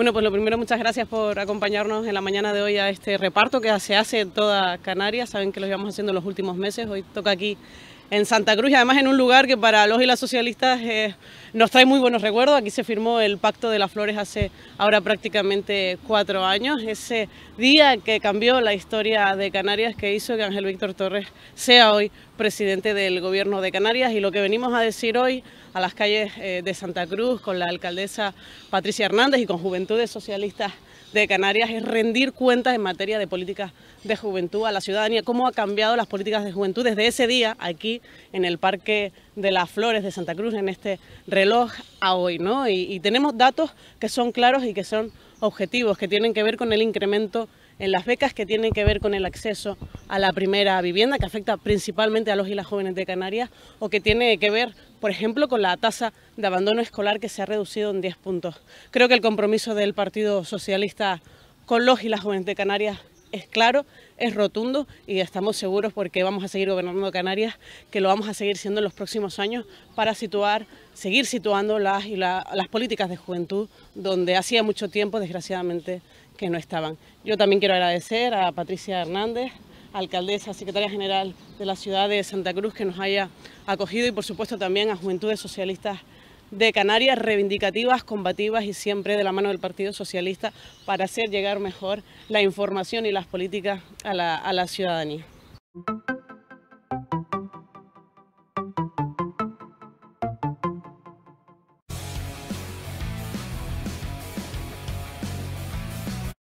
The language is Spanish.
Bueno, pues lo primero, muchas gracias por acompañarnos en la mañana de hoy a este reparto que se hace en toda Canarias. Saben que lo llevamos haciendo los últimos meses. Hoy toca aquí en Santa Cruz y además en un lugar que para los y las socialistas eh, nos trae muy buenos recuerdos. Aquí se firmó el Pacto de las Flores hace ahora prácticamente cuatro años, ese día que cambió la historia de Canarias, que hizo que Ángel Víctor Torres sea hoy presidente del Gobierno de Canarias y lo que venimos a decir hoy a las calles eh, de Santa Cruz con la alcaldesa Patricia Hernández y con Juventudes Socialistas de Canarias es rendir cuentas en materia de políticas de juventud a la ciudadanía, cómo ha cambiado las políticas de juventud desde ese día aquí en el Parque de las Flores de Santa Cruz, en este reloj a hoy. ¿no? Y, y tenemos datos que son claros y que son objetivos, que tienen que ver con el incremento en las becas que tienen que ver con el acceso a la primera vivienda, que afecta principalmente a los y las jóvenes de Canarias, o que tiene que ver, por ejemplo, con la tasa de abandono escolar que se ha reducido en 10 puntos. Creo que el compromiso del Partido Socialista con los y las jóvenes de Canarias es claro, es rotundo y estamos seguros porque vamos a seguir gobernando Canarias, que lo vamos a seguir siendo en los próximos años para situar, seguir situando las, y las políticas de juventud donde hacía mucho tiempo, desgraciadamente, que no estaban. Yo también quiero agradecer a Patricia Hernández, alcaldesa, secretaria general de la ciudad de Santa Cruz, que nos haya acogido y por supuesto también a Juventudes Socialistas de Canarias reivindicativas, combativas y siempre de la mano del Partido Socialista para hacer llegar mejor la información y las políticas a la, a la ciudadanía.